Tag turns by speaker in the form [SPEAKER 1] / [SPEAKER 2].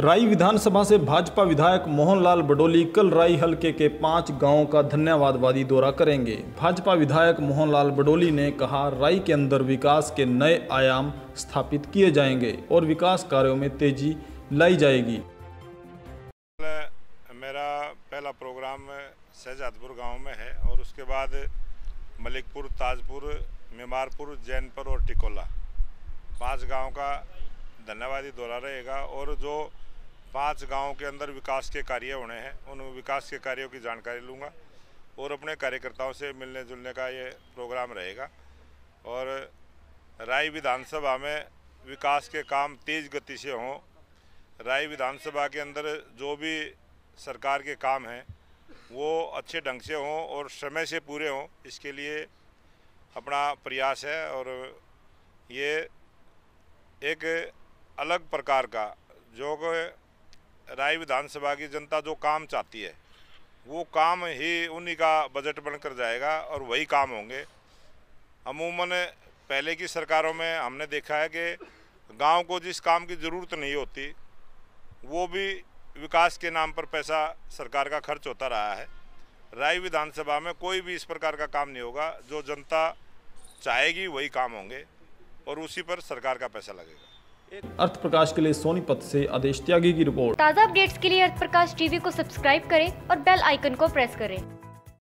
[SPEAKER 1] राई विधानसभा से भाजपा विधायक मोहनलाल बडोली कल राई हलके के पाँच गाँवों का धन्यवादवादी दौरा करेंगे। भाजपा विधायक मोहनलाल बडोली ने कहा, राई के अंदर विकास के नए आयाम स्थापित किए जाएँगे और विकास कार्यों में तेज़ी लाई जाएगी।
[SPEAKER 2] मेरा पहला प्रोग्राम शहजादपुर गाँव में है और उसके बाद मलिकपुर, ताजपुर, मेमारपुर, जैनपुर और टिकोला। पाँच गाँव का धन्यवादी दौरा रहेगा और जो पाँच गाँव के अंदर विकास के कार्य होने हैं। उन विकास के कार्यों की जानकारी लूँगा और अपने कार्यकर्ताओं से मिलने जुलने का ये प्रोग्राम रहेगा। और राय विधानसभा में विकास के काम तेज़ गति से हों। राय विधानसभा के अंदर जो भी सरकार के काम हैं, वो अच्छे ढंग से हों और समय से पूरे हों, इसके लिए अपना प्रयास है। और ये एक अलग प्रकार का जो राय विधानसभा की जनता जो काम चाहती है, वो काम ही उन्हीं का बजट बनकर जाएगा और वही काम होंगे। अमूमन पहले की सरकारों में हमने देखा है कि गाँव को जिस काम की ज़रूरत नहीं होती, वो भी विकास के नाम पर पैसा सरकार का खर्च होता रहा है। राय विधानसभा में कोई भी इस प्रकार का काम नहीं होगा, जो जनता चाहेगी वही काम होंगे और उसी पर सरकार का पैसा लगेगा।
[SPEAKER 1] अर्थ प्रकाश के लिए सोनीपत से आदेश त्यागी की रिपोर्ट।
[SPEAKER 3] ताज़ा अपडेट्स के लिए अर्थ प्रकाश टीवी को सब्सक्राइब करें और बेल आइकन को प्रेस करें।